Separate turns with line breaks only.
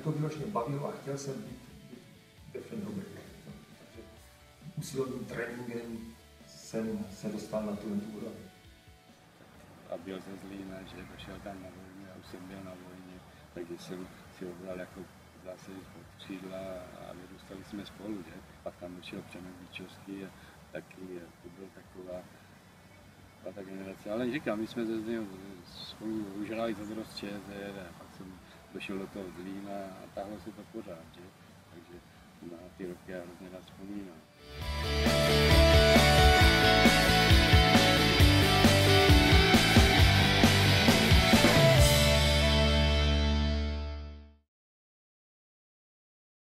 mě to výročně bavilo a chtěl jsem být, být defin dobrý. Takže usilovným tréninkem jsem se dostal na tu úroveň.
A byl ze Zlína, že došel tam na vojně, já už jsem byl na vojně, takže jsem si ho bral jako zase pod křídla a vyrůstali jsme spolu, že? Pak tam došel Přemek Víčovský a taky to byl taková a ta generace. Ale říkám, my jsme ze Zlína spolu užrali za dost ČSR a pak jsem došel do toho Zlína a tahlo se to pořád, že? Takže na ty roky já hrozně rád vzpomínám.